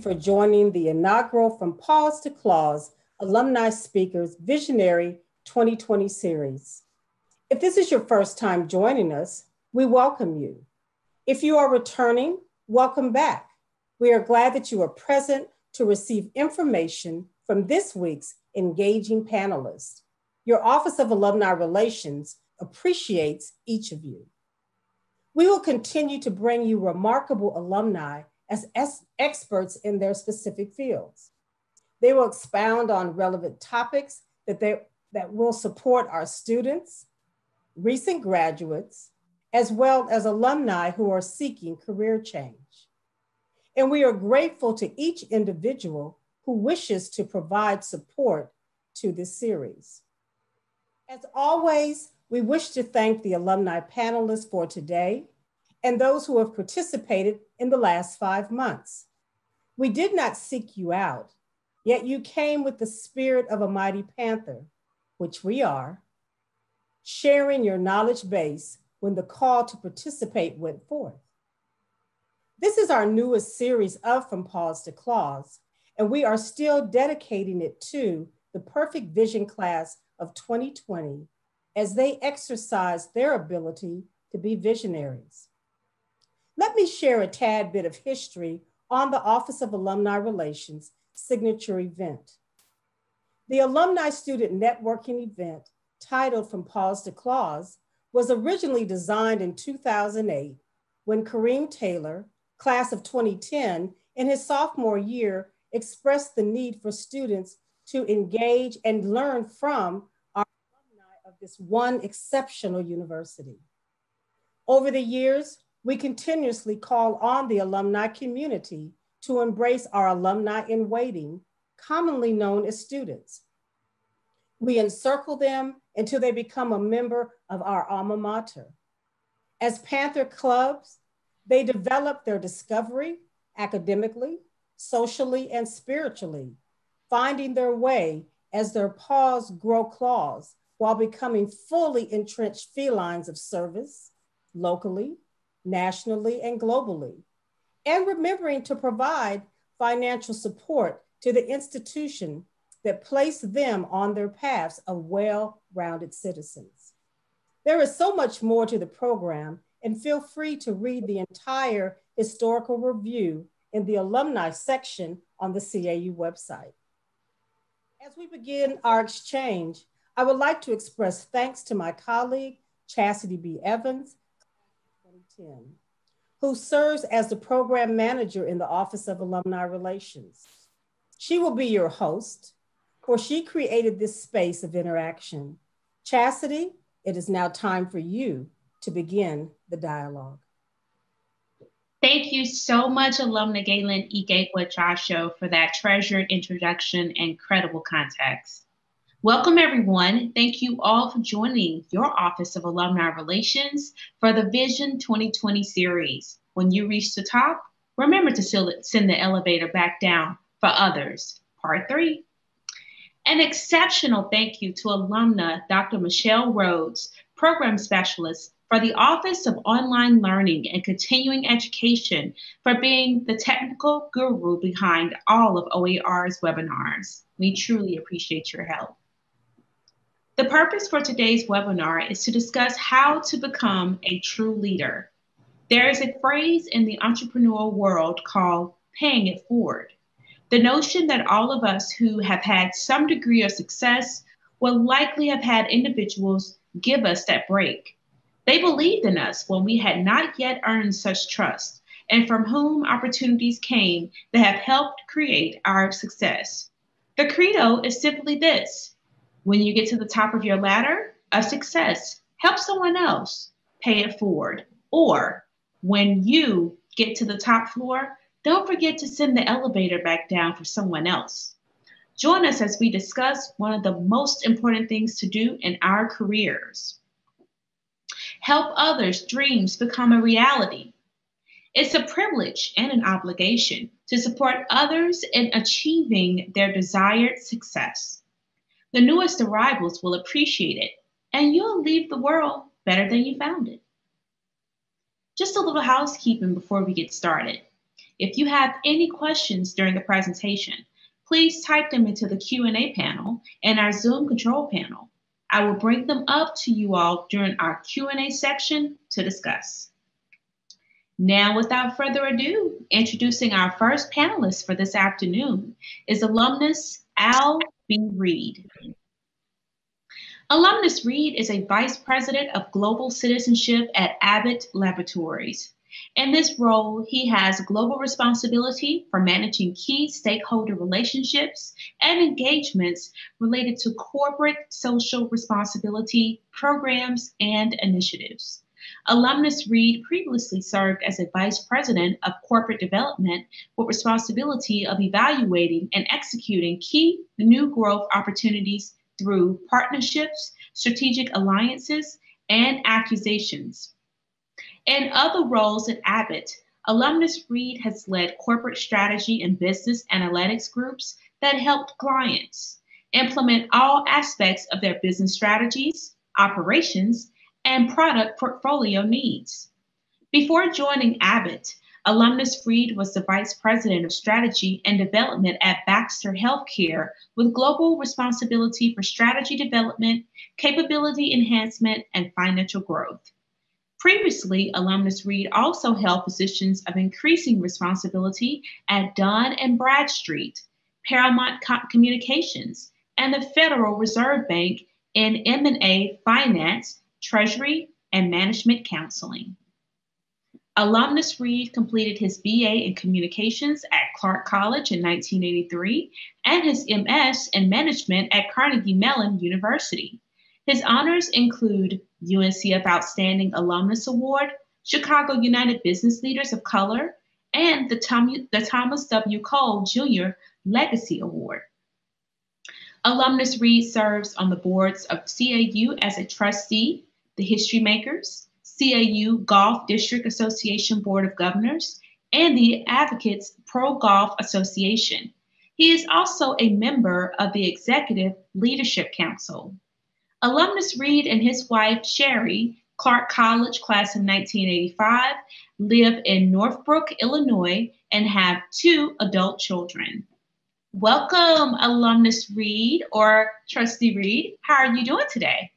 for joining the inaugural From Paws to Claws Alumni Speakers Visionary 2020 series. If this is your first time joining us, we welcome you. If you are returning, welcome back. We are glad that you are present to receive information from this week's engaging panelists. Your Office of Alumni Relations appreciates each of you. We will continue to bring you remarkable alumni as experts in their specific fields. They will expound on relevant topics that, they, that will support our students, recent graduates, as well as alumni who are seeking career change. And we are grateful to each individual who wishes to provide support to this series. As always, we wish to thank the alumni panelists for today and those who have participated in the last five months. We did not seek you out, yet you came with the spirit of a mighty panther, which we are, sharing your knowledge base when the call to participate went forth. This is our newest series of From Paws to Claws, and we are still dedicating it to the Perfect Vision class of 2020 as they exercise their ability to be visionaries. Let me share a tad bit of history on the Office of Alumni Relations signature event. The Alumni Student Networking event, titled From Paws to Claws, was originally designed in 2008 when Kareem Taylor, class of 2010, in his sophomore year, expressed the need for students to engage and learn from our alumni of this one exceptional university. Over the years, we continuously call on the alumni community to embrace our alumni in waiting, commonly known as students. We encircle them until they become a member of our alma mater. As Panther clubs, they develop their discovery academically, socially, and spiritually, finding their way as their paws grow claws while becoming fully entrenched felines of service locally, nationally, and globally, and remembering to provide financial support to the institution that placed them on their paths of well-rounded citizens. There is so much more to the program and feel free to read the entire historical review in the alumni section on the CAU website. As we begin our exchange, I would like to express thanks to my colleague, Chastity B. Evans, 2010, who serves as the program manager in the Office of Alumni Relations. She will be your host, for she created this space of interaction. Chastity, it is now time for you to begin the dialogue. Thank you so much, alumna Galen Joshua, for that treasured introduction and credible context. Welcome, everyone. Thank you all for joining your Office of Alumni Relations for the Vision 2020 series. When you reach the top, remember to send the elevator back down for others. Part three. An exceptional thank you to alumna Dr. Michelle Rhodes, Program Specialist for the Office of Online Learning and Continuing Education for being the technical guru behind all of OER's webinars. We truly appreciate your help. The purpose for today's webinar is to discuss how to become a true leader. There is a phrase in the entrepreneurial world called paying it forward. The notion that all of us who have had some degree of success will likely have had individuals give us that break they believed in us when we had not yet earned such trust, and from whom opportunities came that have helped create our success. The credo is simply this when you get to the top of your ladder of success, help someone else pay it forward. Or when you get to the top floor, don't forget to send the elevator back down for someone else. Join us as we discuss one of the most important things to do in our careers help others' dreams become a reality. It's a privilege and an obligation to support others in achieving their desired success. The newest arrivals will appreciate it, and you'll leave the world better than you found it. Just a little housekeeping before we get started. If you have any questions during the presentation, please type them into the Q&A panel and our Zoom control panel. I will bring them up to you all during our Q&A section to discuss. Now, without further ado, introducing our first panelist for this afternoon is alumnus Al B. Reed. Alumnus Reed is a vice president of global citizenship at Abbott Laboratories. In this role, he has global responsibility for managing key stakeholder relationships and engagements related to corporate social responsibility programs and initiatives. Alumnus Reed previously served as a vice president of corporate development with responsibility of evaluating and executing key new growth opportunities through partnerships, strategic alliances, and accusations. In other roles at Abbott, Alumnus Reed has led corporate strategy and business analytics groups that helped clients implement all aspects of their business strategies, operations, and product portfolio needs. Before joining Abbott, Alumnus Reed was the Vice President of Strategy and Development at Baxter Healthcare with global responsibility for strategy development, capability enhancement, and financial growth. Previously, Alumnus Reed also held positions of increasing responsibility at Dun and Bradstreet, Paramount Communications, and the Federal Reserve Bank in M&A finance, treasury, and management counseling. Alumnus Reed completed his BA in communications at Clark College in 1983 and his MS in management at Carnegie Mellon University. His honors include UNCF Outstanding Alumnus Award, Chicago United Business Leaders of Color, and the, Tom, the Thomas W. Cole Jr. Legacy Award. Alumnus Reed serves on the boards of CAU as a trustee, the History Makers, CAU Golf District Association Board of Governors, and the Advocates Pro Golf Association. He is also a member of the Executive Leadership Council. Alumnus Reed and his wife, Sherry, Clark College class of 1985, live in Northbrook, Illinois, and have two adult children. Welcome, Alumnus Reed or Trustee Reed. How are you doing today?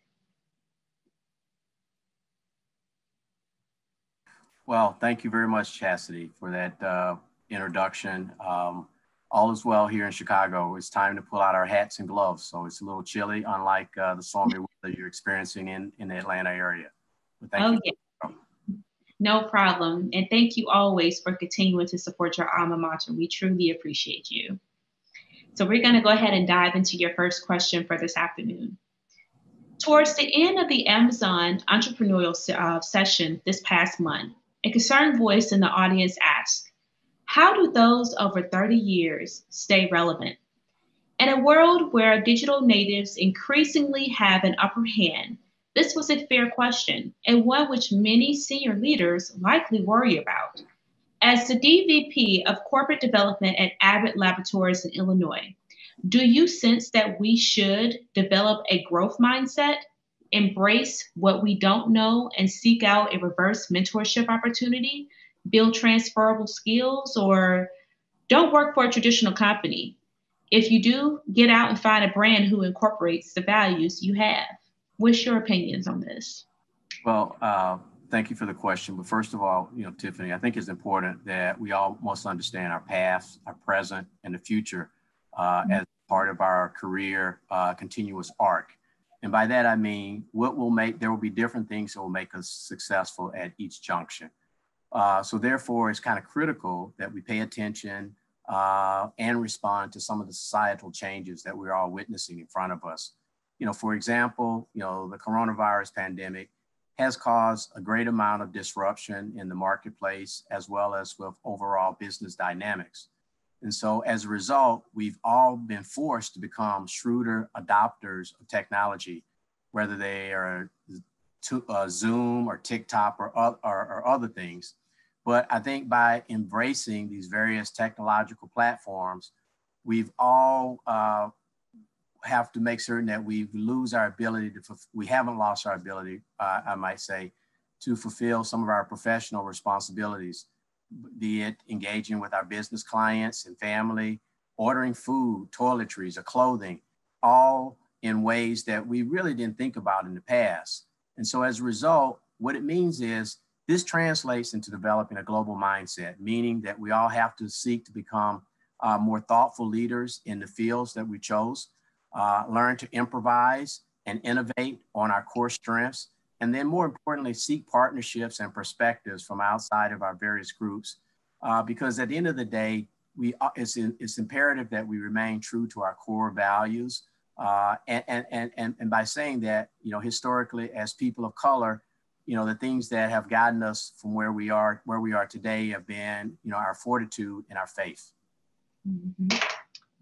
Well, thank you very much, Chastity, for that uh, introduction. Um, all is well here in Chicago. It's time to pull out our hats and gloves. So it's a little chilly, unlike uh, the stormy weather you're experiencing in, in the Atlanta area. But thank oh, you. Yeah. No problem. And thank you always for continuing to support your alma mater. We truly appreciate you. So we're going to go ahead and dive into your first question for this afternoon. Towards the end of the Amazon entrepreneurial uh, session this past month, a concerned voice in the audience asked, how do those over 30 years stay relevant? In a world where digital natives increasingly have an upper hand, this was a fair question and one which many senior leaders likely worry about. As the DVP of Corporate Development at Abbott Laboratories in Illinois, do you sense that we should develop a growth mindset, embrace what we don't know, and seek out a reverse mentorship opportunity build transferable skills or don't work for a traditional company. If you do, get out and find a brand who incorporates the values you have. What's your opinions on this? Well, uh, thank you for the question. But first of all, you know, Tiffany, I think it's important that we all must understand our past, our present, and the future uh, mm-hmm. as part of our career uh, continuous arc. And by that, I mean, what will make, there will be different things that will make us successful at each junction. Uh, so therefore, it's kind of critical that we pay attention uh, and respond to some of the societal changes that we're all witnessing in front of us. You know, for example, you know, the coronavirus pandemic has caused a great amount of disruption in the marketplace as well as with overall business dynamics. And so as a result, we've all been forced to become shrewder adopters of technology, whether they are to, uh, Zoom or TikTok or, or, or other things. But I think by embracing these various technological platforms, we've all uh, have to make certain that we lose our ability to, we haven't lost our ability, uh, I might say, to fulfill some of our professional responsibilities be it engaging with our business clients and family, ordering food, toiletries, or clothing, all in ways that we really didn't think about in the past. And so as a result, what it means is this translates into developing a global mindset, meaning that we all have to seek to become uh, more thoughtful leaders in the fields that we chose, uh, learn to improvise and innovate on our core strengths, and then more importantly, seek partnerships and perspectives from outside of our various groups. Uh, because at the end of the day, we, uh, it's, it's imperative that we remain true to our core values. Uh, and, and, and, and by saying that, you know, historically, as people of color, you know, the things that have gotten us from where we are, where we are today have been, you know, our fortitude and our faith. Mm-hmm.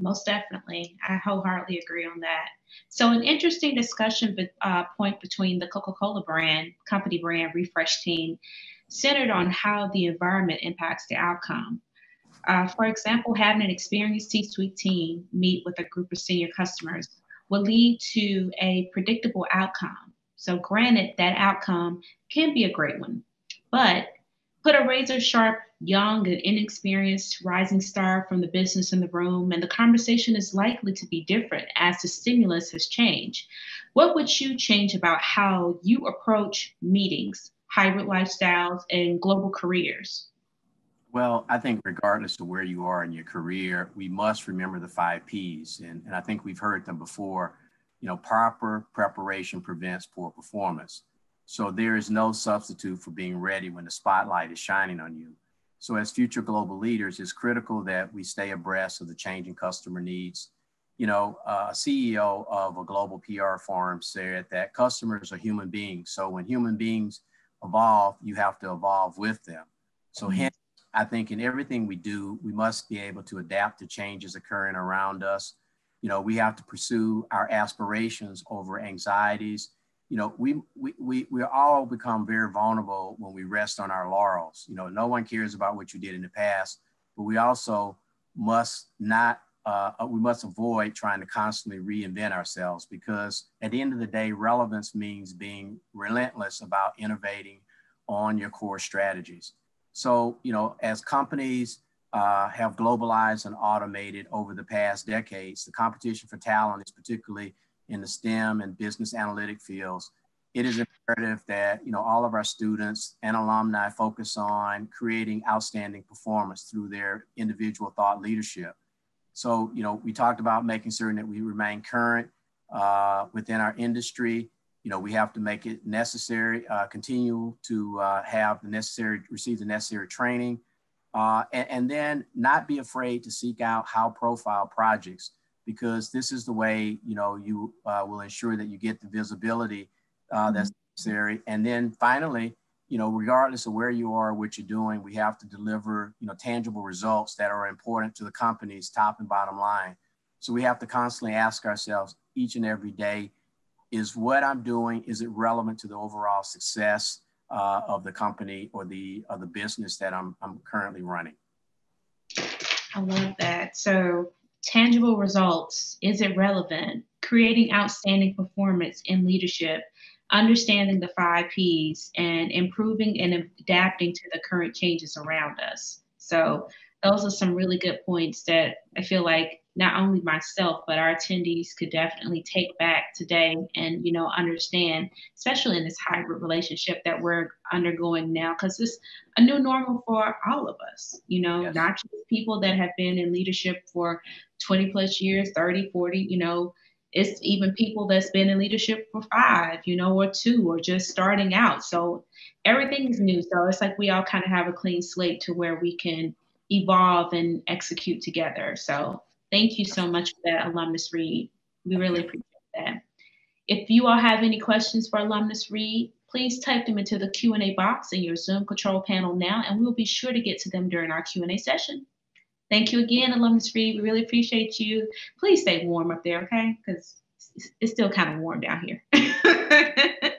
Most definitely. I wholeheartedly agree on that. So, an interesting discussion uh, point between the Coca Cola brand, company brand refresh team, centered on how the environment impacts the outcome. Uh, for example, having an experienced C suite team meet with a group of senior customers will lead to a predictable outcome. So, granted, that outcome can be a great one, but put a razor sharp, young and inexperienced rising star from the business in the room, and the conversation is likely to be different as the stimulus has changed. What would you change about how you approach meetings, hybrid lifestyles, and global careers? Well, I think regardless of where you are in your career, we must remember the five P's. And, and I think we've heard them before. You know, proper preparation prevents poor performance. So there is no substitute for being ready when the spotlight is shining on you. So as future global leaders, it's critical that we stay abreast of the changing customer needs. You know, uh, a CEO of a global PR firm said that customers are human beings. So when human beings evolve, you have to evolve with them. So mm-hmm. hence, I think in everything we do, we must be able to adapt to changes occurring around us. You know, we have to pursue our aspirations over anxieties you know, we, we, we, we all become very vulnerable when we rest on our laurels. You know, no one cares about what you did in the past, but we also must not, uh, we must avoid trying to constantly reinvent ourselves because at the end of the day, relevance means being relentless about innovating on your core strategies. So, you know, as companies uh, have globalized and automated over the past decades, the competition for talent is particularly in the STEM and business analytic fields, it is imperative that you know all of our students and alumni focus on creating outstanding performance through their individual thought leadership. So you know we talked about making certain that we remain current uh, within our industry. You know we have to make it necessary, uh, continue to uh, have the necessary, receive the necessary training, uh, and, and then not be afraid to seek out high-profile projects because this is the way you know you uh, will ensure that you get the visibility uh, that's mm-hmm. necessary. And then finally, you know, regardless of where you are, what you're doing, we have to deliver you know tangible results that are important to the company's top and bottom line. So we have to constantly ask ourselves each and every day: Is what I'm doing is it relevant to the overall success uh, of the company or the of the business that I'm I'm currently running? I love that. So tangible results is it relevant? Creating outstanding performance in leadership understanding the five p's and improving and adapting to the current changes around us. So those are some really good points that i feel like not only myself but our attendees could definitely take back today and you know understand especially in this hybrid relationship that we're undergoing now because it's a new normal for all of us you know yes. not just people that have been in leadership for 20 plus years 30 40 you know it's even people that's been in leadership for five you know or two or just starting out. So everything is new. So it's like we all kind of have a clean slate to where we can evolve and execute together. So Thank you so much for that, Alumnus Reed. We really appreciate that. If you all have any questions for Alumnus Reed, please type them into the Q&A box in your Zoom control panel now, and we'll be sure to get to them during our Q&A session. Thank you again, Alumnus Reed. We really appreciate you. Please stay warm up there, okay? Because it's still kind of warm down here.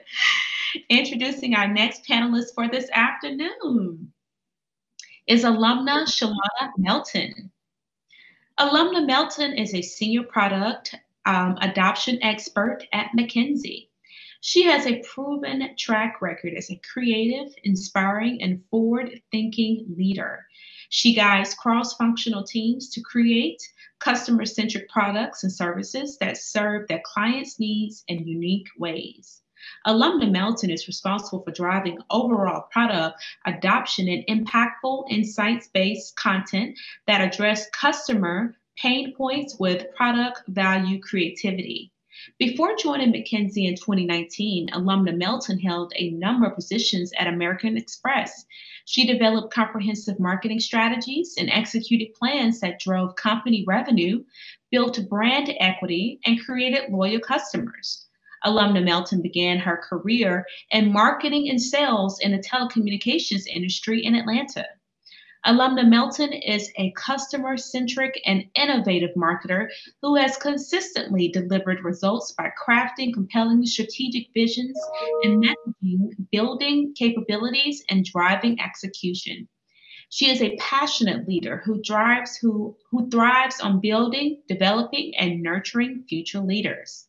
Introducing our next panelist for this afternoon is alumna Shalana Melton. Alumna Melton is a senior product um, adoption expert at McKinsey. She has a proven track record as a creative, inspiring, and forward thinking leader. She guides cross functional teams to create customer centric products and services that serve their clients' needs in unique ways. Alumna Melton is responsible for driving overall product adoption and impactful insights based content that address customer pain points with product value creativity. Before joining McKinsey in 2019, Alumna Melton held a number of positions at American Express. She developed comprehensive marketing strategies and executed plans that drove company revenue, built brand equity, and created loyal customers. Alumna Melton began her career in marketing and sales in the telecommunications industry in Atlanta. Alumna Melton is a customer centric and innovative marketer who has consistently delivered results by crafting compelling strategic visions and messaging, building capabilities, and driving execution. She is a passionate leader who drives who, who thrives on building, developing, and nurturing future leaders.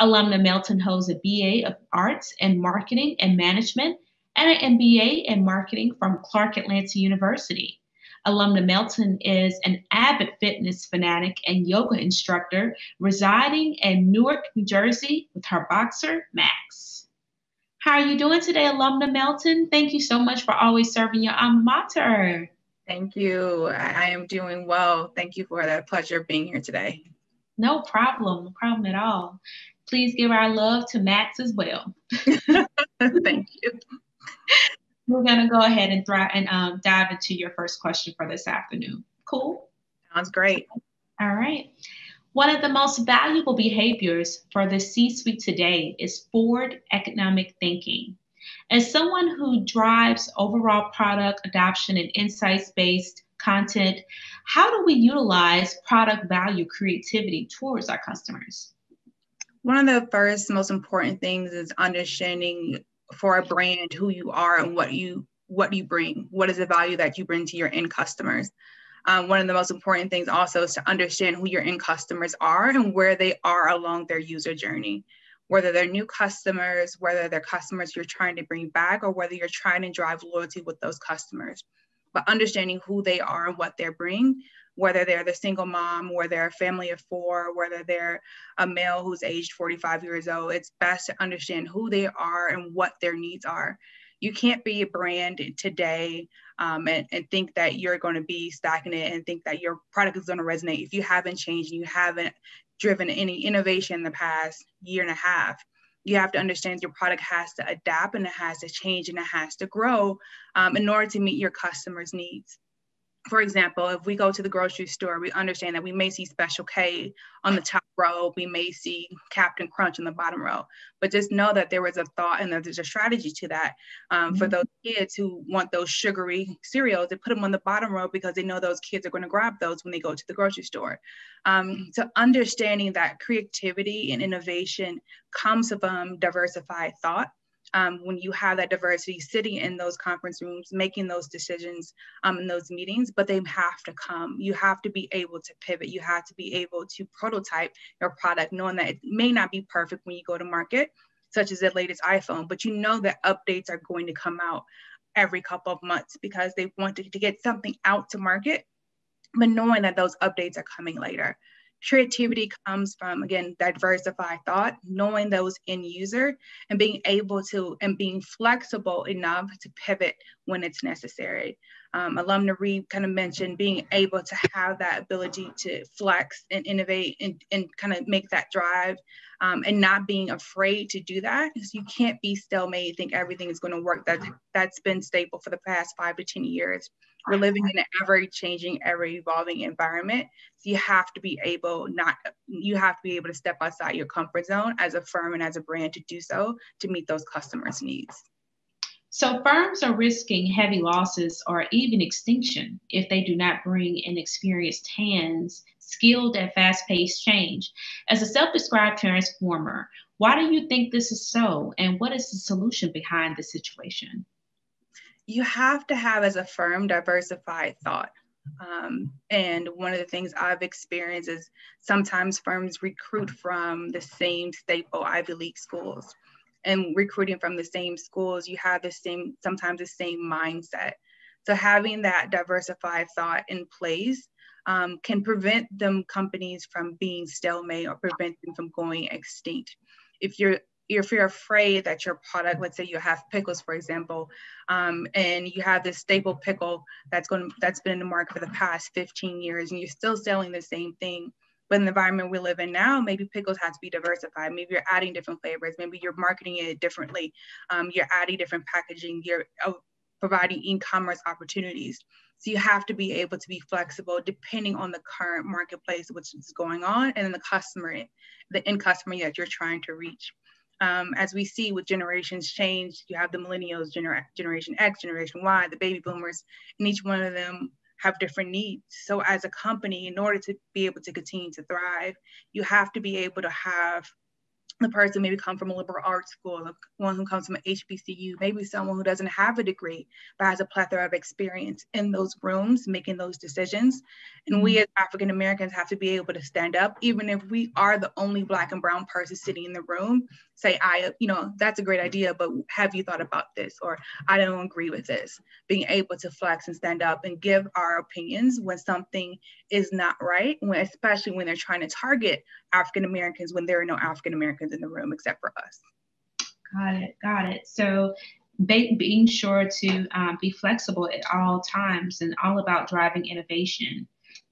Alumna Melton holds a BA of Arts and Marketing and Management and an MBA in marketing from Clark Atlanta University. Alumna Melton is an avid fitness fanatic and yoga instructor residing in Newark, New Jersey with her boxer, Max. How are you doing today, Alumna Melton? Thank you so much for always serving your alma mater. Thank you. I am doing well. Thank you for the pleasure of being here today. No problem, no problem at all. Please give our love to Max as well. Thank you. We're going to go ahead and, thrive and um, dive into your first question for this afternoon. Cool? Sounds great. All right. One of the most valuable behaviors for the C suite today is forward economic thinking. As someone who drives overall product adoption and insights based content, how do we utilize product value creativity towards our customers? One of the first most important things is understanding for a brand who you are and what you what you bring what is the value that you bring to your end customers. Um, one of the most important things also is to understand who your end customers are and where they are along their user journey. Whether they're new customers whether they're customers you're trying to bring back or whether you're trying to drive loyalty with those customers. But understanding who they are and what they're bringing whether they're the single mom, or they're a family of four, whether they're a male who's aged 45 years old, it's best to understand who they are and what their needs are. You can't be a brand today um, and, and think that you're going to be stagnant and think that your product is going to resonate if you haven't changed and you haven't driven any innovation in the past year and a half you have to understand your product has to adapt and it has to change and it has to grow um, in order to meet your customers' needs for example, if we go to the grocery store, we understand that we may see Special K on the top row, we may see Captain Crunch on the bottom row, but just know that there was a thought and that there's a strategy to that. Um, mm-hmm. For those kids who want those sugary cereals, they put them on the bottom row because they know those kids are going to grab those when they go to the grocery store. Um, so understanding that creativity and innovation comes from diversified thought um, when you have that diversity sitting in those conference rooms, making those decisions um, in those meetings, but they have to come. You have to be able to pivot. You have to be able to prototype your product, knowing that it may not be perfect when you go to market, such as the latest iPhone, but you know that updates are going to come out every couple of months because they want to, to get something out to market, but knowing that those updates are coming later creativity comes from again diversified thought knowing those end user and being able to and being flexible enough to pivot when it's necessary. Um, alumna reed kind of mentioned being able to have that ability to flex and innovate and, and kind of make that drive um, and not being afraid to do that because you can't be stalemate think everything is going to work. That that's been stable for the past five to ten years we're living in an ever changing, ever evolving environment. So you have to be able not you have to be able to step outside your comfort zone as a firm and as a brand to do so to meet those customers' needs. So firms are risking heavy losses or even extinction if they do not bring in experienced hands skilled at fast-paced change. As a self-described transformer, why do you think this is so and what is the solution behind the situation? You have to have as a firm diversified thought. Um, and one of the things I've experienced is sometimes firms recruit from the same staple Ivy League schools. and recruiting from the same schools, you have the same, sometimes the same mindset. So having that diversified thought in place um, can prevent them companies from being stalemate or prevent them from going extinct. If you're if you're afraid that your product, let's say you have pickles, for example, um, and you have this staple pickle that's going that's been in the market for the past 15 years, and you're still selling the same thing, but in the environment we live in now, maybe pickles have to be diversified. Maybe you're adding different flavors. Maybe you're marketing it differently. Um, you're adding different packaging. You're uh, providing e-commerce opportunities. So you have to be able to be flexible depending on the current marketplace, which is going on, and the customer, the end customer that you're trying to reach. Um, as we see with generations change, you have the millennials, gener- generation X, generation Y, the baby boomers, and each one of them have different needs. So as a company, in order to be able to continue to thrive, you have to be able to have the person maybe come from a liberal arts school, one who comes from an HBCU, maybe someone who doesn't have a degree, but has a plethora of experience in those rooms making those decisions. And we mm-hmm. as African Americans have to be able to stand up, even if we are the only Black and Brown person sitting in the room, say, I, you know, that's a great idea, but have you thought about this? Or I don't agree with this. Being able to flex and stand up and give our opinions when something is not right, when, especially when they're trying to target African Americans when there are no African Americans in the room except for us. Got it, got it. So being sure to um, be flexible at all times and all about driving innovation,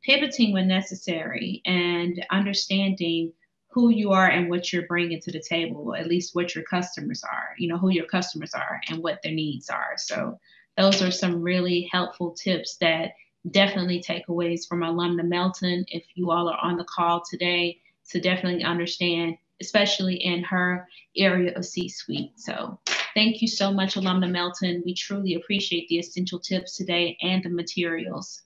pivoting when necessary, and understanding who you are and what you're bringing to the table, at least what your customers are, you know, who your customers are and what their needs are. So those are some really helpful tips that definitely takeaways from alumna Melton. If you all are on the call today, to definitely understand, especially in her area of C-suite. So thank you so much, alumna Melton. We truly appreciate the essential tips today and the materials.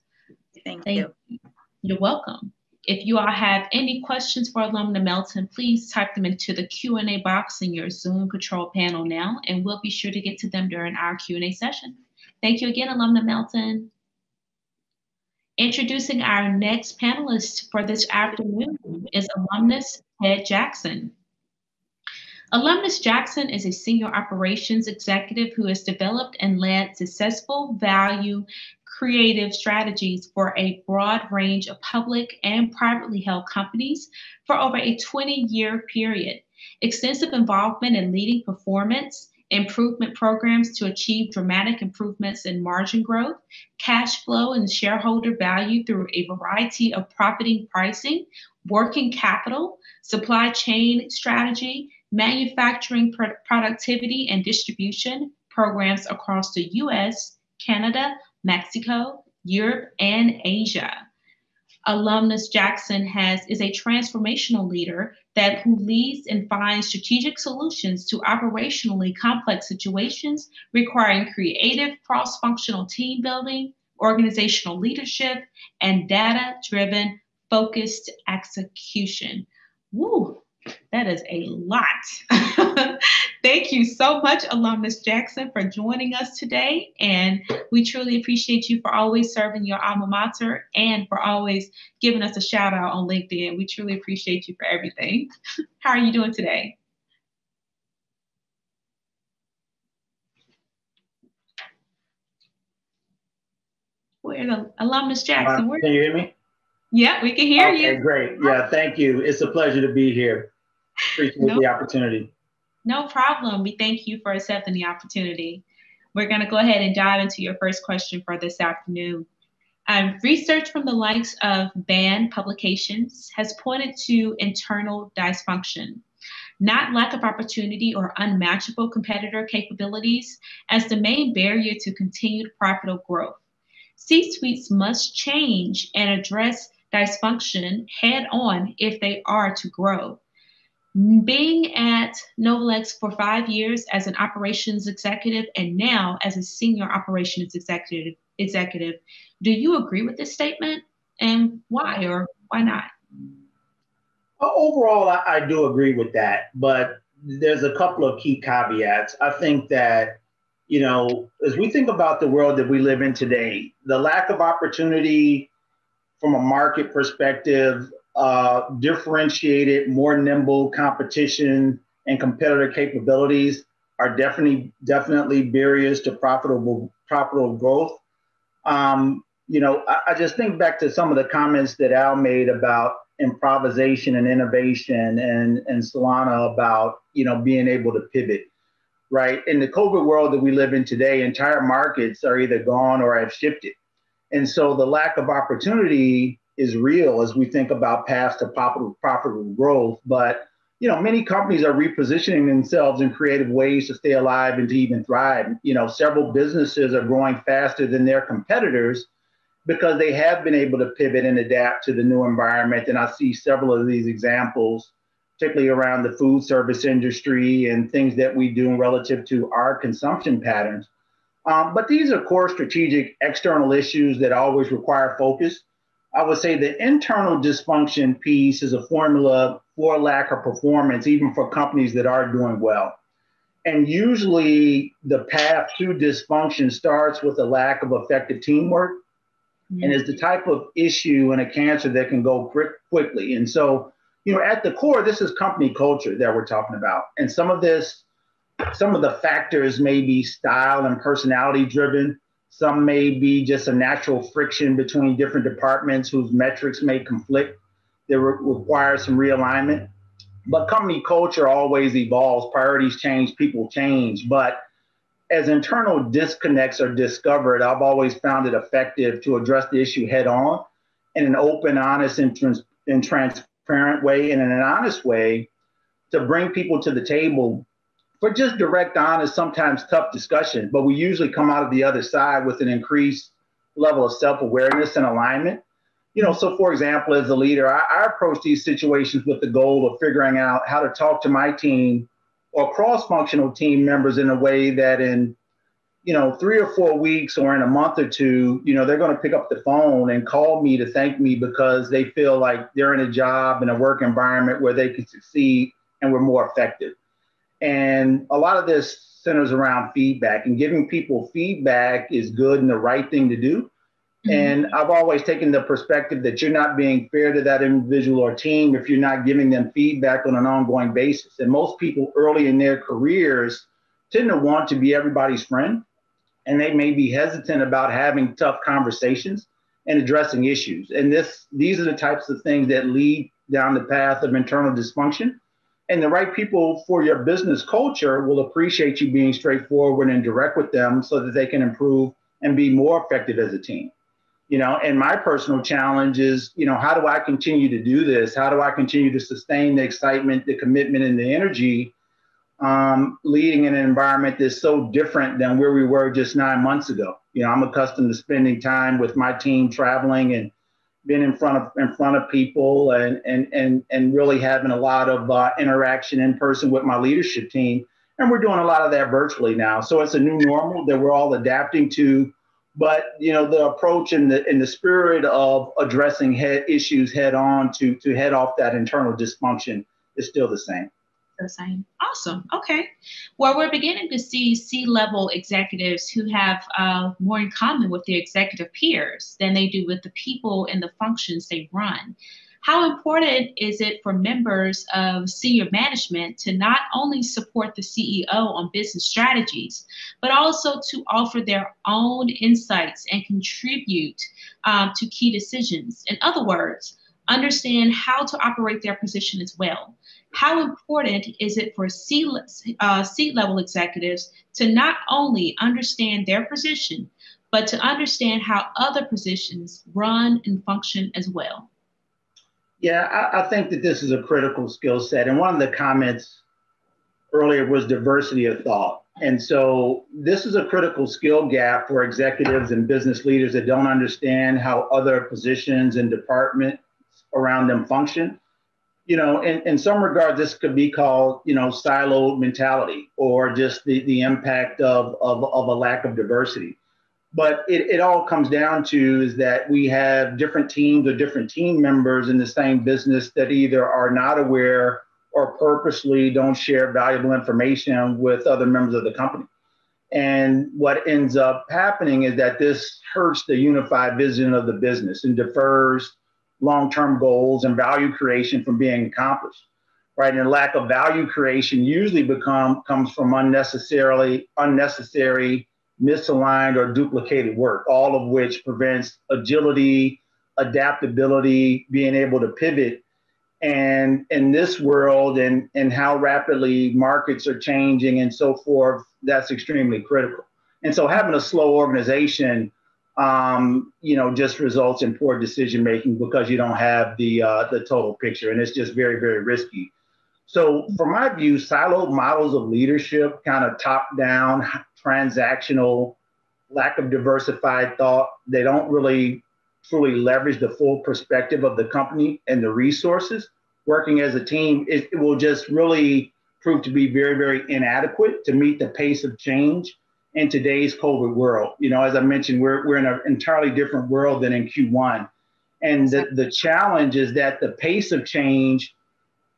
Thank, thank you. you. You're welcome. If you all have any questions for Alumna Melton, please type them into the Q&A box in your Zoom control panel now, and we'll be sure to get to them during our Q&A session. Thank you again, Alumna Melton. Introducing our next panelist for this afternoon is alumnus Ted Jackson. Alumnus Jackson is a senior operations executive who has developed and led successful value creative strategies for a broad range of public and privately held companies for over a 20 year period. Extensive involvement in leading performance improvement programs to achieve dramatic improvements in margin growth, cash flow, and shareholder value through a variety of profiting pricing, working capital, supply chain strategy, manufacturing productivity and distribution programs across the US, Canada, Mexico, Europe, and Asia. Alumnus Jackson has is a transformational leader that who leads and finds strategic solutions to operationally complex situations requiring creative cross-functional team building, organizational leadership, and data-driven focused execution. Woo, that is a lot. Thank you so much, Alumnus Jackson, for joining us today. And we truly appreciate you for always serving your alma mater and for always giving us a shout out on LinkedIn. We truly appreciate you for everything. How are you doing today? Where the alumnus Jackson? Uh, can you hear me? Yeah, we can hear okay, you. Okay, great. Yeah, thank you. It's a pleasure to be here. Appreciate no, the opportunity. No problem. We thank you for accepting the opportunity. We're going to go ahead and dive into your first question for this afternoon. Um, research from the likes of Bain Publications has pointed to internal dysfunction, not lack of opportunity or unmatchable competitor capabilities, as the main barrier to continued profitable growth. C suites must change and address dysfunction head on if they are to grow. Being at Novolex for five years as an operations executive and now as a senior operations executive, executive, do you agree with this statement and why or why not? Overall, I, I do agree with that, but there's a couple of key caveats. I think that, you know, as we think about the world that we live in today, the lack of opportunity from a market perspective, uh, differentiated, more nimble competition and competitor capabilities are definitely definitely barriers to profitable profitable growth. Um, you know, I, I, just think back to some of the comments that Al made about improvisation and innovation, and and Solana about you know being able to pivot. Right in the COVID world that we live in today, entire markets are either gone or have shifted, and so the lack of opportunity is real as we think about paths to profitable profitable growth. But you know, many companies are repositioning themselves in creative ways to stay alive and to even thrive. You know, several businesses are growing faster than their competitors because they have been able to pivot and adapt to the new environment. And I see several of these examples, particularly around the food service industry and things that we do relative to our consumption patterns. Um, but these are core strategic external issues that always require focus. I would say the internal dysfunction piece is a formula for lack of performance, even for companies that are doing well. And usually the path to dysfunction starts with a lack of effective teamwork mm-hmm. and is the type of issue and a cancer that can go quick, quickly. And so, you know, at the core, this is company culture that we're talking about. And some of this, some of the factors may be style and personality driven. Some may be just a natural friction between different departments whose metrics may conflict that re- require some realignment. But company culture always evolves, priorities change, people change. But as internal disconnects are discovered, I've always found it effective to address the issue head on in an open, honest, and, trans- and transparent way, and in an honest way to bring people to the table for just direct, honest, sometimes tough discussion. But we usually come out of the other side with an increased level of self awareness and alignment you know, so for example, as a leader, I, I, approach these situations with the goal of figuring out how to talk to my team or cross-functional team members in a way that in, you know, three or four weeks or in a month or two, you know, they're going to pick up the phone and call me to thank me because they feel like they're in a job in a work environment where they can succeed and we're more effective. And a lot of this centers around feedback and giving people feedback is good and the right thing to do Mm-hmm. And I've always taken the perspective that you're not being fair to that individual or team if you're not giving them feedback on an ongoing basis. And most people early in their careers tend to want to be everybody's friend, and they may be hesitant about having tough conversations and addressing issues. And this, these are the types of things that lead down the path of internal dysfunction. And the right people for your business culture will appreciate you being straightforward and direct with them so that they can improve and be more effective as a team. You know and my personal challenge is you know how do i continue to do this? How do i continue to sustain the excitement the commitment and the energy um, leading in an environment that's so different than where we were just nine months ago? You know i'm accustomed to spending time with my team traveling and being in front of in front of people and and and, and really having a lot of uh, interaction in person with my leadership team. And we're doing a lot of that virtually now. So it's a new normal that we're all adapting to. But you know the approach and the in the spirit of addressing head issues head on to to head off that internal dysfunction is still the same same awesome okay well we're beginning to see c-level executives who have uh, more in common with their executive peers than they do with the people and the functions they run how important is it for members of senior management to not only support the CEO on business strategies, but also to offer their own insights and contribute um, to key decisions? In other words, understand how to operate their position as well. How important is it for C, uh, C-level executives to not only understand their position, but to understand how other positions run and function as well? Yeah, I, I think that this is a critical skill set. And one of the comments earlier was diversity of thought. And so this is a critical skill gap for executives and business leaders that don't understand how other positions and departments around them function. You know, in, in some regard, this could be called, you know, siloed mentality or just the, the impact of, of, of a lack of diversity. But it, it all comes down to is that we have different teams or different team members in the same business that either are not aware or purposely don't share valuable information with other members of the company. And what ends up happening is that this hurts the unified vision of the business and defers long term goals and value creation from being accomplished. right? And lack of value creation usually become comes from unnecessarily unnecessary, misaligned, or duplicated work, all of which prevents agility, adaptability, being able to pivot. And in this world and, and how rapidly markets are changing and so forth, that's extremely critical. And so having a slow organization, um, you know, just results in poor decision making because you don't have the uh, the total picture, and it's just very very risky. So, from my view, siloed models of leadership, kind of top down, transactional, lack of diversified thought, they don't really truly leverage the full perspective of the company and the resources. Working as a team, it, it will just really prove to be very, very inadequate to meet the pace of change in today's COVID world. You know, as I mentioned, we're, we're in an entirely different world than in Q1. And the, the challenge is that the pace of change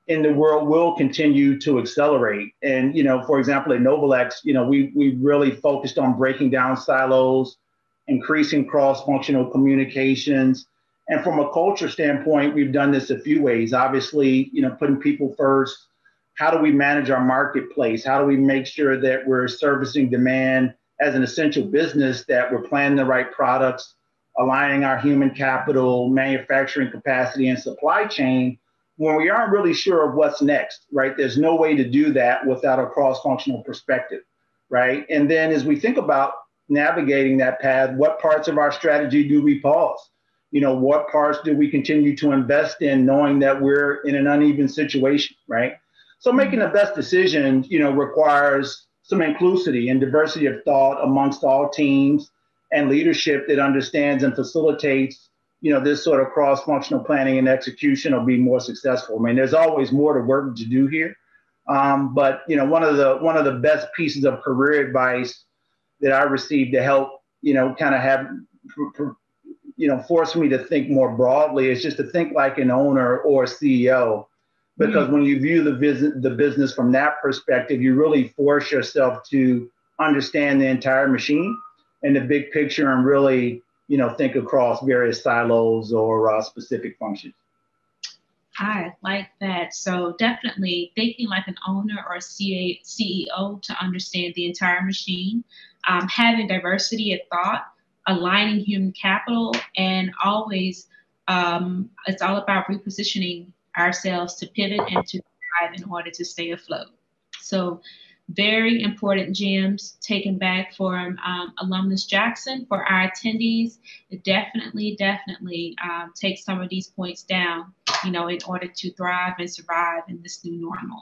in the world will continue to accelerate. And, you know, for example, at Novolex, you know, we, we really focused on breaking down silos, increasing cross-functional communications. And from a culture standpoint, we've done this a few ways. Obviously, you know, putting people first. How do we manage our marketplace? How do we make sure that we're servicing demand as an essential business, that we're planning the right products, aligning our human capital, manufacturing capacity, and supply chain when we aren't really sure of what's next, right? There's no way to do that without a cross functional perspective, right? And then as we think about navigating that path, what parts of our strategy do we pause? You know, what parts do we continue to invest in knowing that we're in an uneven situation, right? So making the best decision, you know, requires some inclusivity and diversity of thought amongst all teams and leadership that understands and facilitates you know, this sort of cross-functional planning and execution will be more successful. I mean, there's always more to work to do here. Um, but you know, one of the one of the best pieces of career advice that I received to help, you know, kind of have, you know, force me to think more broadly is just to think like an owner or CEO, because mm-hmm. when you view the business the business from that perspective, you really force yourself to understand the entire machine and the big picture and really you know, think across various silos or uh, specific functions. I like that. So definitely thinking like an owner or a CEO to understand the entire machine, um, having diversity of thought, aligning human capital, and always um, it's all about repositioning ourselves to pivot and to thrive in order to stay afloat. So very important gems taken back from um, alumnus Jackson for our attendees. Definitely, definitely um, take some of these points down, you know, in order to thrive and survive in this new normal.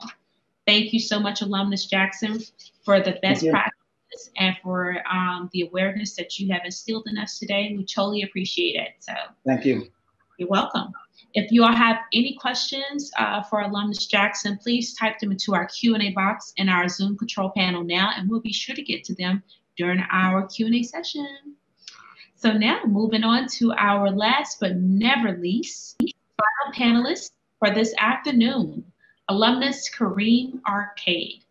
Thank you so much, alumnus Jackson, for the best practices and for um, the awareness that you have instilled in us today. We totally appreciate it. So, thank you. You're welcome. If you all have any questions uh, for Alumnus Jackson, please type them into our Q&A box in our Zoom control panel now, and we'll be sure to get to them during our Q&A session. So now moving on to our last but never least final panelist for this afternoon, alumnus Kareem Arcade.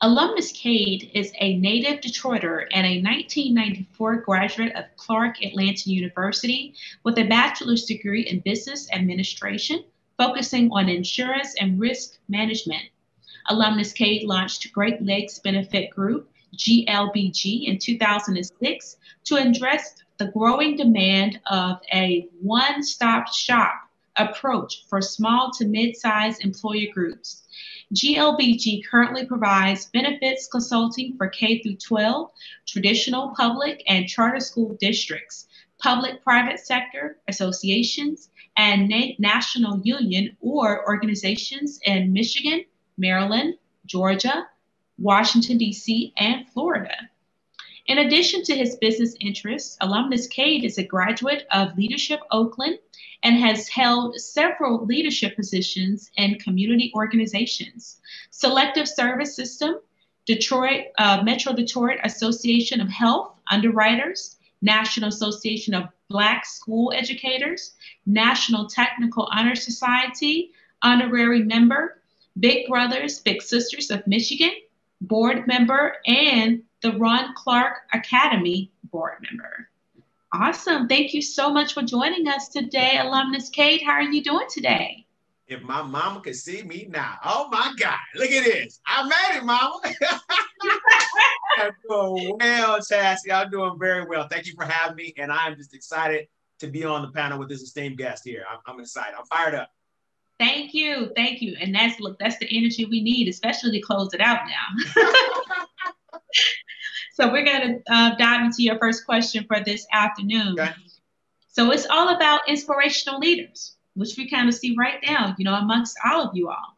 Alumnus Cade is a native Detroiter and a 1994 graduate of Clark Atlanta University with a bachelor's degree in business administration, focusing on insurance and risk management. Alumnus Cade launched Great Lakes Benefit Group, GLBG, in 2006 to address the growing demand of a one stop shop approach for small to mid sized employer groups. GLBG currently provides benefits consulting for K through 12, traditional public and charter school districts, public private sector associations, and na- national union or organizations in Michigan, Maryland, Georgia, Washington, D.C., and Florida. In addition to his business interests, Alumnus Cade is a graduate of Leadership Oakland and has held several leadership positions in community organizations, Selective Service System, Detroit, uh, Metro Detroit Association of Health Underwriters, National Association of Black School Educators, National Technical Honor Society, honorary member, Big Brothers, Big Sisters of Michigan, board member, and the Ron Clark Academy board member. Awesome. Thank you so much for joining us today, Alumnus Cade. How are you doing today? If my mama could see me now, oh my God, look at this. I made it, mama. I'm doing well, Chassie. I'm doing very well. Thank you for having me. And I am just excited to be on the panel with this esteemed guest here. I'm, I'm excited. I'm fired up. Thank you, thank you, and that's look, that's the energy we need, especially to close it out now. so we're gonna uh, dive into your first question for this afternoon. Okay. So it's all about inspirational leaders, which we kind of see right now, you know, amongst all of you all.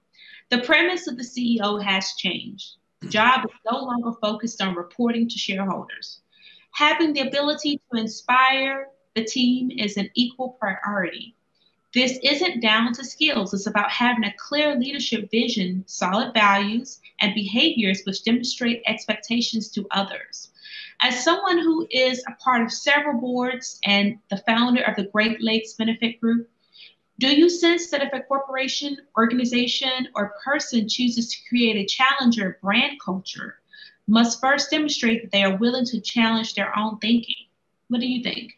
The premise of the CEO has changed. The job is no longer focused on reporting to shareholders. Having the ability to inspire the team is an equal priority. This isn't down to skills, it's about having a clear leadership vision, solid values, and behaviors which demonstrate expectations to others. As someone who is a part of several boards and the founder of the Great Lakes Benefit Group, do you sense that if a corporation, organization, or person chooses to create a challenger brand culture, must first demonstrate that they are willing to challenge their own thinking? What do you think?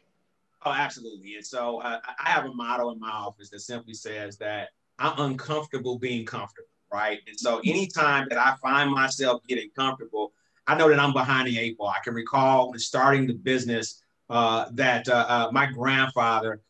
Oh, absolutely. And so uh, I have a motto in my office that simply says that I'm uncomfortable being comfortable, right? And so anytime that I find myself getting comfortable, I know that I'm behind the eight ball. I can recall when starting the business uh, that uh, uh my grandfather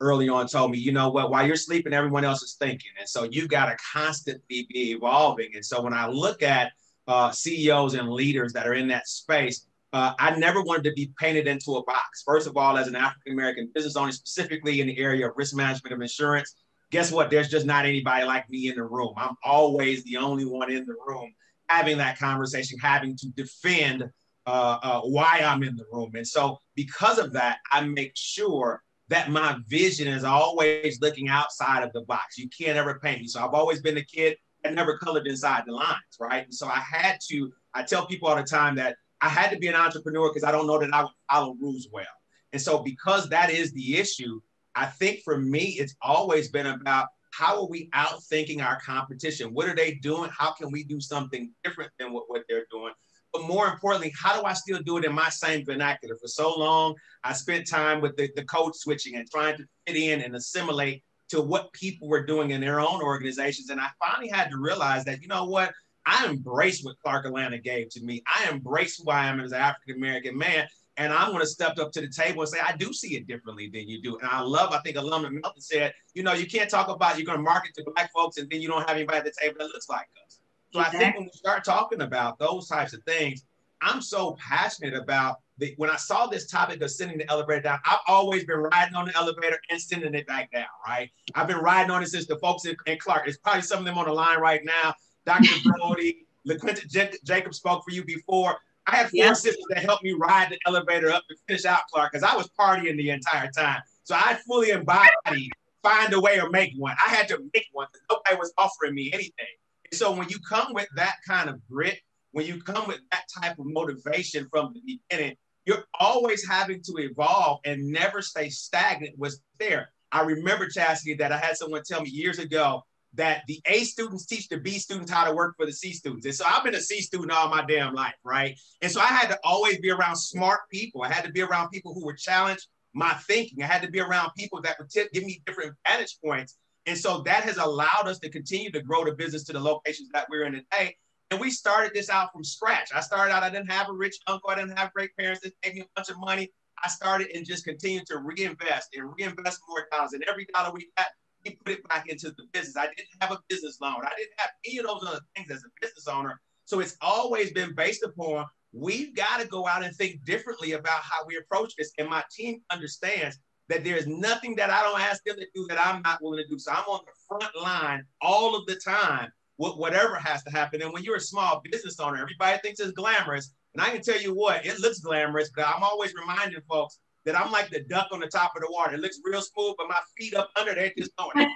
early on told me, you know what, while you're sleeping, everyone else is thinking. And so you got to constantly be evolving. And so when I look at uh, CEOs and leaders that are in that space, uh, I never wanted to be painted into a box. First of all, as an African American business owner, specifically in the area of risk management of insurance, guess what? There's just not anybody like me in the room. I'm always the only one in the room having that conversation, having to defend uh, uh, why I'm in the room. And so, because of that, I make sure that my vision is always looking outside of the box. You can't ever paint me. So, I've always been a kid that never colored inside the lines, right? And so, I had to, I tell people all the time that I had to be an entrepreneur because I don't know that I would follow rules well. And so, because that is the issue, I think for me, it's always been about how are we outthinking our competition? What are they doing? How can we do something different than what, what they're doing? But more importantly, how do I still do it in my same vernacular? For so long, I spent time with the, the code switching and trying to fit in and assimilate to what people were doing in their own organizations. And I finally had to realize that, you know what? I embrace what Clark Atlanta gave to me. I embrace who I am as an African American man. And I'm going to step up to the table and say, I do see it differently than you do. And I love, I think alumna Melton said, you know, you can't talk about you're going to market to black folks and then you don't have anybody at the table that looks like us. So exactly. I think when we start talking about those types of things, I'm so passionate about the, when I saw this topic of sending the elevator down, I've always been riding on the elevator and sending it back down, right? I've been riding on it since the folks in, in Clark. There's probably some of them on the line right now Dr. Brody, LaQuinta Jacob spoke for you before. I had four yes. sisters that helped me ride the elevator up to finish out Clark because I was partying the entire time. So I fully embodied find a way or make one. I had to make one because nobody was offering me anything. And so when you come with that kind of grit, when you come with that type of motivation from the beginning, you're always having to evolve and never stay stagnant was there. I remember Chastity that I had someone tell me years ago that the A students teach the B students how to work for the C students. And so I've been a C student all my damn life, right? And so I had to always be around smart people. I had to be around people who would challenge my thinking. I had to be around people that would t- give me different vantage points. And so that has allowed us to continue to grow the business to the locations that we're in today. And we started this out from scratch. I started out, I didn't have a rich uncle, I didn't have great parents that gave me a bunch of money. I started and just continued to reinvest and reinvest more dollars. And every dollar we got, he put it back into the business. I didn't have a business loan. I didn't have any of those other things as a business owner. So it's always been based upon we've got to go out and think differently about how we approach this. And my team understands that there's nothing that I don't ask them to do that I'm not willing to do. So I'm on the front line all of the time with whatever has to happen. And when you're a small business owner, everybody thinks it's glamorous. And I can tell you what, it looks glamorous, but I'm always reminding folks that I'm like the duck on the top of the water. It looks real smooth, but my feet up under there just going.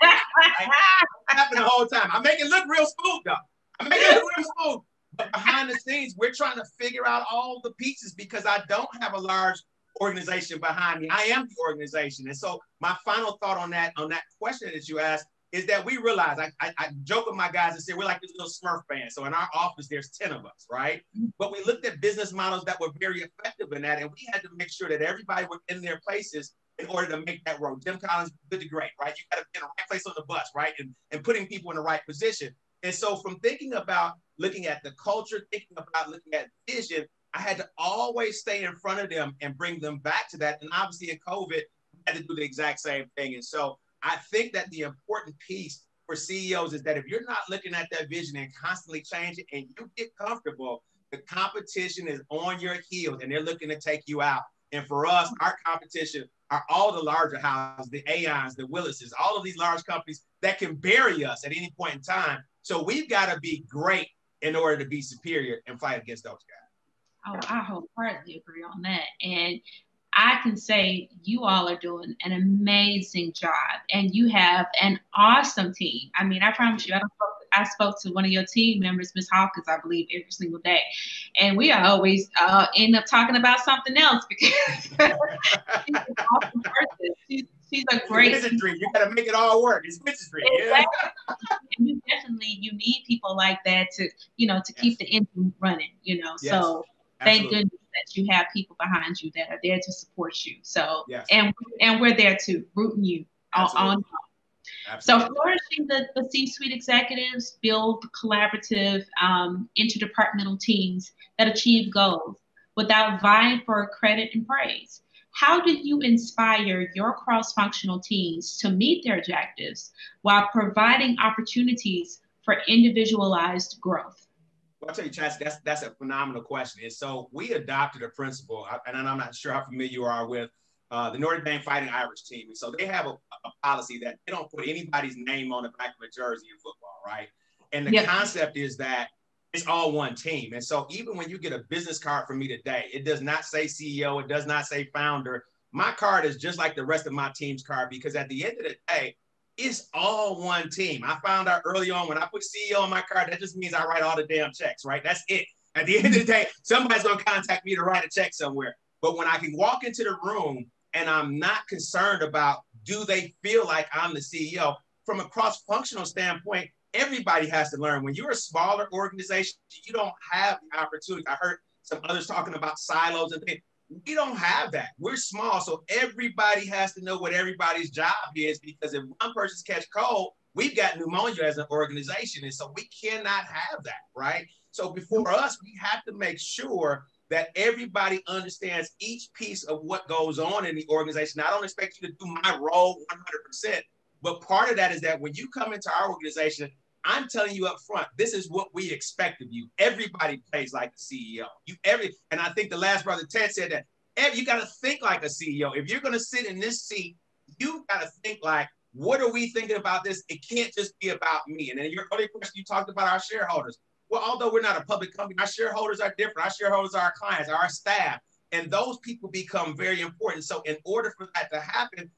happen the whole time. I make it look real smooth though. I make it look real smooth. But behind the scenes, we're trying to figure out all the pieces because I don't have a large organization behind me. I am the organization. And so my final thought on that, on that question that you asked is that we realize I, I, I, joke with my guys and say we're like this little Smurf band. So in our office, there's 10 of us, right? But we looked at business models that were very effective in that, and we had to make sure that everybody was in their places in order to make that work. Jim Collins, good to great, right? You got to be in the right place on the bus, right? And, and putting people in the right position. And so from thinking about looking at the culture, thinking about looking at vision, I had to always stay in front of them and bring them back to that. And obviously in COVID, I had to do the exact same thing. And so I think that the important piece for CEOs is that if you're not looking at that vision and constantly changing and you get comfortable, the competition is on your heels and they're looking to take you out. And for us, our competition are all the larger houses, the Aons, the Willises, all of these large companies that can bury us at any point in time. So we've got to be great in order to be superior and fight against those guys. Oh, I wholeheartedly agree on that. And I can say you all are doing an amazing job and you have an awesome team. I mean, I promise you, I, spoke, I spoke to one of your team members, Miss Hawkins, I believe, every single day. And we are always uh, end up talking about something else because she's an awesome person. She's, she's a great it's a dream. You got to make it all work. It's business dream. Exactly. Yeah. and you definitely you need people like that to you know to keep the engine running. You know, yes. so thank goodness that you have people behind you that are there to support you. So yes. and and we're there to rooting you Absolutely. on. So flourishing the, the C-suite executives build collaborative um, interdepartmental teams that achieve goals without vying for credit and praise. How do you inspire your cross-functional teams to meet their objectives while providing opportunities for individualized growth? Well, I'll tell you, Chas, that's that's a phenomenal question. And so we adopted a principle, and I'm not sure how familiar you are with uh, the Notre Dame Fighting Irish team. And so they have a, a, policy that they don't put anybody's name on the back of a jersey in football, right? And the yep. concept is that it's all one team. And so even when you get a business card from me today, it does not say CEO, it does not say founder. My card is just like the rest of my team's card because at the end of the day, it's all one team. I found out early on when I put CEO on my card, that just means I write all the damn checks, right? That's it. At the end of the day, somebody's gonna contact me to write a check somewhere. But when I can walk into the room and I'm not concerned about do they feel like I'm the CEO from a cross-functional standpoint, everybody has to learn. When you're a smaller organization, you don't have the opportunity. I heard some others talking about silos and things. We don't have that. We're small, so everybody has to know what everybody's job is because if one person's catch cold, we've got pneumonia as an organization, and so we cannot have that, right? So before us, we have to make sure that everybody understands each piece of what goes on in the organization. I don't expect you to do my role 100%, but part of that is that when you come into our organization, I'm telling you up front, this is what we expect of you. Everybody plays like a CEO. You every, and I think the last brother Ted said that every, you got to think like a CEO. If you're going to sit in this seat, you got to think like, what are we thinking about this? It can't just be about me. And then your other question, you talked about our shareholders. Well, although we're not a public company, our shareholders are different. Our shareholders are our clients, our staff, and those people become very important. So, in order for that to happen,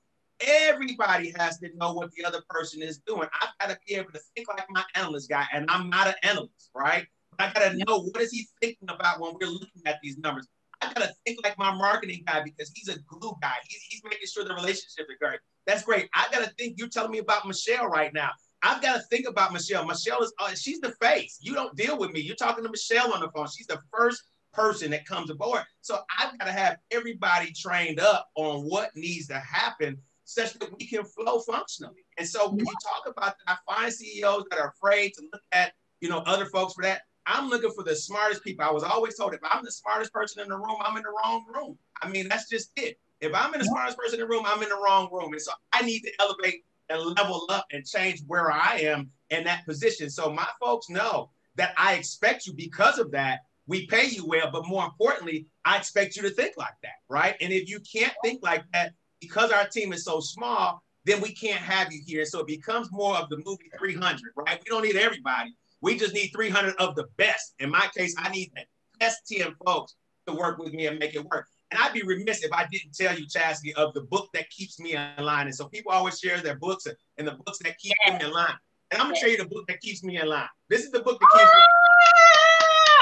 Everybody has to know what the other person is doing. I've got to be able to think like my analyst guy, and I'm not an analyst, right? But I got to know what is he thinking about when we're looking at these numbers. I got to think like my marketing guy because he's a glue guy. He's, he's making sure the relationship is great. That's great. I got to think. You're telling me about Michelle right now. I've got to think about Michelle. Michelle is uh, she's the face. You don't deal with me. You're talking to Michelle on the phone. She's the first person that comes aboard. So I've got to have everybody trained up on what needs to happen such that we can flow functionally. And so when you talk about that, I find CEOs that are afraid to look at, you know, other folks for that. I'm looking for the smartest people. I was always told if I'm the smartest person in the room, I'm in the wrong room. I mean, that's just it. If I'm in the smartest person in the room, I'm in the wrong room. And so I need to elevate and level up and change where I am in that position. So my folks know that I expect you because of that. We pay you well, but more importantly, I expect you to think like that, right? And if you can't think like that, because our team is so small, then we can't have you here. So it becomes more of the movie 300, right? We don't need everybody. We just need 300 of the best. In my case, I need the best 10 folks to work with me and make it work. And I'd be remiss if I didn't tell you, Chastity, of the book that keeps me in line. And so people always share their books and the books that keep them in line. And I'm gonna show you the book that keeps me in line. This is the book that keeps me.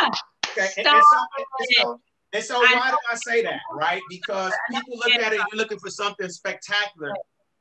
Ah! Okay. And, and, so, so, and so why do I say that, right? Because people look at it, you're looking for something spectacular.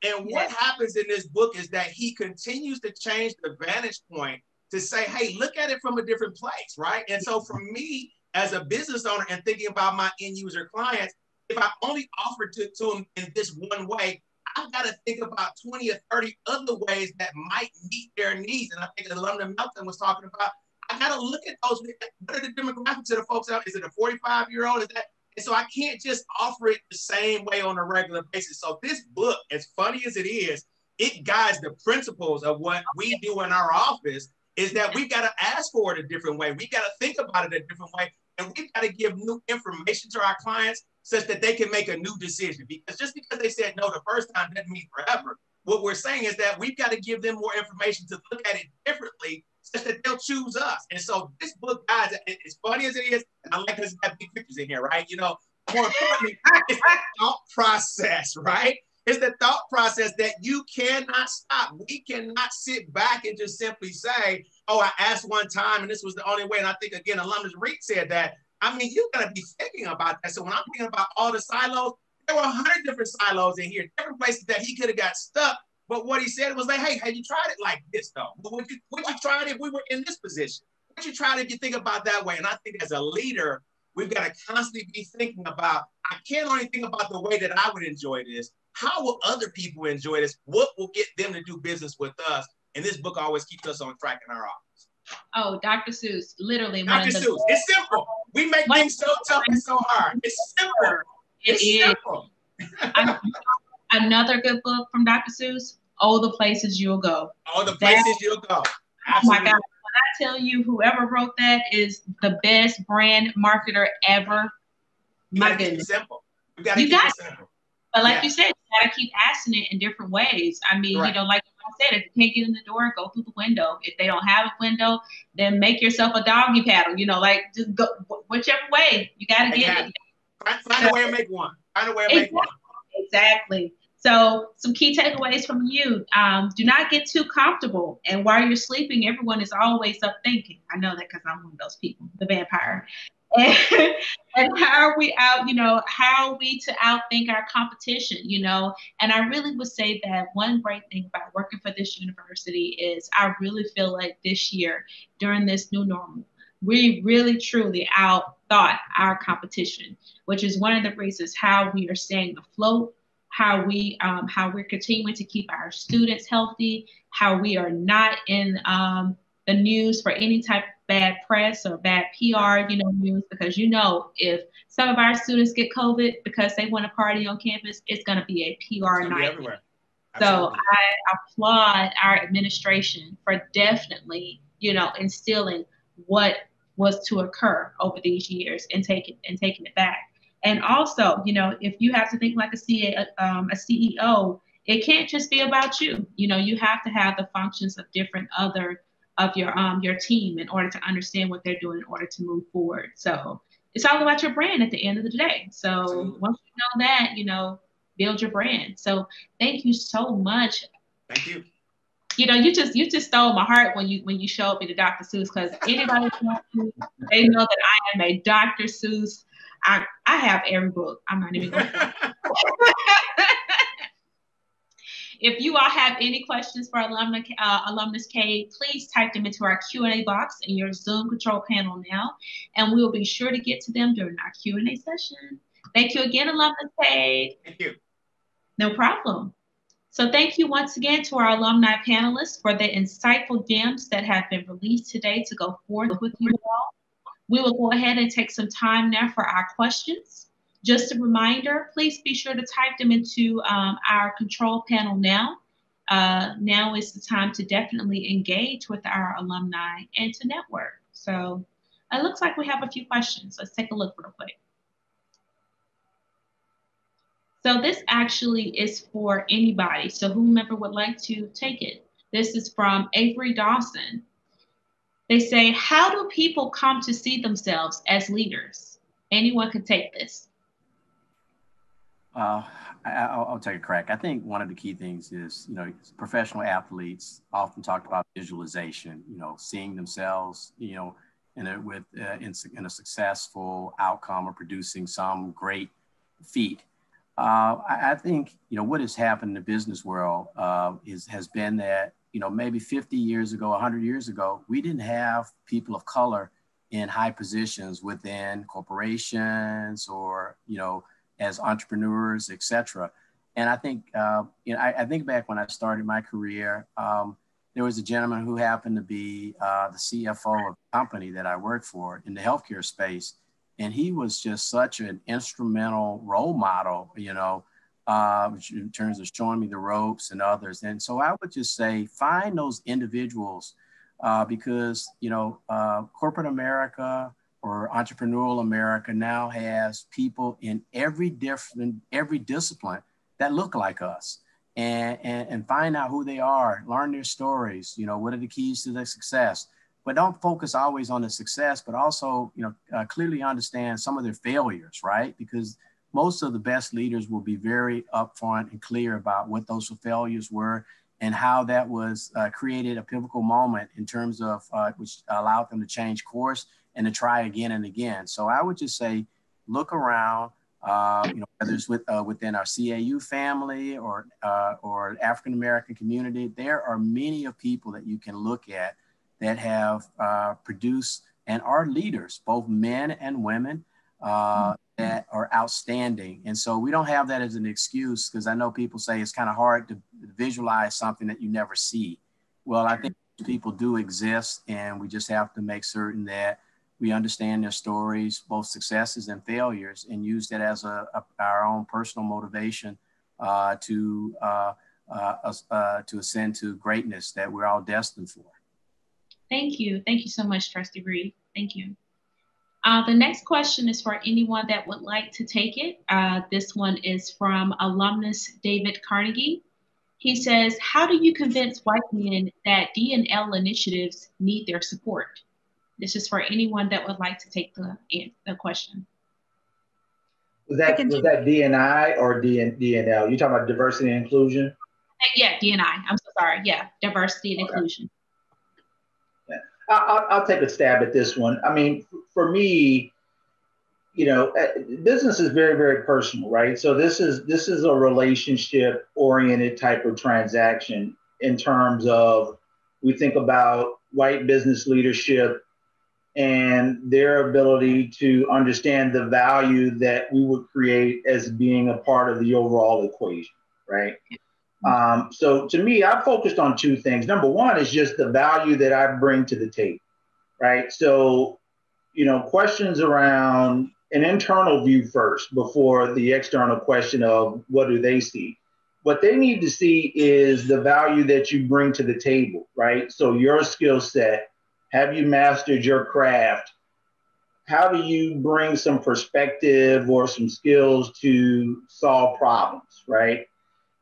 And what happens in this book is that he continues to change the vantage point to say, hey, look at it from a different place, right? And so for me, as a business owner and thinking about my end user clients, if I only offer to, to them in this one way, I've got to think about 20 or 30 other ways that might meet their needs. And I think Alumna Melton was talking about, I got to look at those. What are the demographics of the folks out? Is it a 45 year old? Is that? And so I can't just offer it the same way on a regular basis. So this book, as funny as it is, it guides the principles of what we do in our office is that we got to ask for it a different way. We got to think about it a different way. And we got to give new information to our clients such that they can make a new decision. Because just because they said no the first time doesn't mean forever. What we're saying is that we've got to give them more information to look at it differently such that they'll choose us. And so this book, guys, as funny as it is, and I like this got big pictures in here, right? You know, more importantly, it's the thought process, right? It's the thought process that you cannot stop. We cannot sit back and just simply say, oh, I asked one time and this was the only way. And I think, again, Alumnus Reed said that. I mean, you got to be thinking about that. So when I'm thinking about all the silos, there were a hundred different silos in here, different places that he could have got stuck. But what he said was like, hey, have you tried it like this though? Would you, would you try it if we were in this position? Would you try it if you think about that way? And I think as a leader, we've got to constantly be thinking about, I can't only think about the way that I would enjoy this, how will other people enjoy this? What will get them to do business with us? And this book always keeps us on track in our office. Oh, Dr. Seuss, literally. Dr. Seuss, it's simple. We make things so tough and so hard. It's simple. It's it simple. Another good book from Dr. Seuss, All the Places You'll Go. All the Places that, You'll Go. Absolutely. Oh my God. When I tell you, whoever wrote that is the best brand marketer ever. You my goodness. simple. You got to keep it simple. But like yeah. you said, you gotta keep asking it in different ways. I mean, right. you know, like I said, if you can't get in the door, go through the window. If they don't have a window, then make yourself a doggy paddle. You know, like just go whichever way you gotta get it. Find, find so, a way to make one. Find a way to make one. Exactly. So, some key takeaways from you: um, do not get too comfortable, and while you're sleeping, everyone is always up thinking. I know that because I'm one of those people, the vampire. And, and how are we out, you know, how are we to outthink our competition, you know? And I really would say that one great thing about working for this university is I really feel like this year, during this new normal, we really truly outthought our competition, which is one of the reasons how we are staying afloat, how we um, how we're continuing to keep our students healthy, how we are not in um, the news for any type of bad press or bad PR, you know, news because you know if some of our students get COVID because they want to party on campus, it's going to be a PR night. So I applaud our administration for definitely, you know, instilling what was to occur over these years and taking and taking it back. And also, you know, if you have to think like a, CA, um, a CEO, it can't just be about you. You know, you have to have the functions of different other of your um your team in order to understand what they're doing in order to move forward. So it's all about your brand at the end of the day. So Absolutely. once you know that, you know, build your brand. So thank you so much. Thank you. You know, you just you just stole my heart when you when you showed me the Dr. Seuss because anybody they know that I am a Dr. Seuss. I I have every book. I'm not even going. If you all have any questions for alumni, uh, Alumnus K, please type them into our Q&A box in your Zoom control panel now, and we will be sure to get to them during our Q&A session. Thank you again, Alumnus K. Thank you. No problem. So thank you once again to our alumni panelists for the insightful gems that have been released today to go forth with you all. We will go ahead and take some time now for our questions. Just a reminder, please be sure to type them into um, our control panel now. Uh, now is the time to definitely engage with our alumni and to network. So it looks like we have a few questions. Let's take a look real quick. So this actually is for anybody. So whomever would like to take it. This is from Avery Dawson. They say, how do people come to see themselves as leaders? Anyone can take this. Uh, I, will take a crack. I think one of the key things is, you know, professional athletes often talk about visualization, you know, seeing themselves, you know, in a, with, uh, in, in, a successful outcome or producing some great feat. Uh, I, I, think, you know, what has happened in the business world uh, is, has been that, you know, maybe 50 years ago, 100 years ago, we didn't have people of color in high positions within corporations or, you know, as entrepreneurs, etc. And I think, uh, you know, I, I, think back when I started my career, um, there was a gentleman who happened to be uh, the CFO of a company that I worked for in the healthcare space. And he was just such an instrumental role model, you know, uh, in terms of showing me the ropes and others. And so I would just say, find those individuals uh, because, you know, uh, corporate America or entrepreneurial America now has people in every different, every discipline that look like us and, and, and find out who they are, learn their stories, you know, what are the keys to their success. But don't focus always on the success, but also, you know, uh, clearly understand some of their failures, right? Because most of the best leaders will be very upfront and clear about what those failures were and how that was uh, created a pivotal moment in terms of uh, which allowed them to change course and to try again and again. So I would just say, look around, uh, you know, whether it's with, uh, within our CAU family or, uh, or African American community, there are many of people that you can look at that have uh, produced and are leaders, both men and women, uh, that are outstanding. And so we don't have that as an excuse because I know people say it's kind of hard to visualize something that you never see. Well, I think people do exist, and we just have to make certain that we understand their stories, both successes and failures, and use that as a, a our own personal motivation uh, to uh, uh, uh, to ascend to greatness that we're all destined for. Thank you. Thank you so much, Trustee Reed. Thank you. Uh, the next question is for anyone that would like to take it. Uh, this one is from alumnus David Carnegie. He says, how do you convince white men that D&L initiatives need their support? This is for anyone that would like to take the, the question. Was that, was that DNI or DN, DNL? You talking about diversity and inclusion? Uh, yeah, DNI. I'm so sorry. Yeah, diversity and okay. inclusion. Yeah. I'll, I'll take a stab at this one. I mean, for me, you know, uh, business is very, very personal, right? So this is this is a relationship oriented type of transaction in terms of we think about white business leadership and their ability to understand the value that we would create as being a part of the overall equation, right? Um, so to me, I focused on two things. Number one is just the value that I bring to the table, right? So, you know, questions around an internal view first before the external question of what do they see. What they need to see is the value that you bring to the table, right? So your skill set, have you mastered your craft? How do you bring some perspective or some skills to solve problems, right?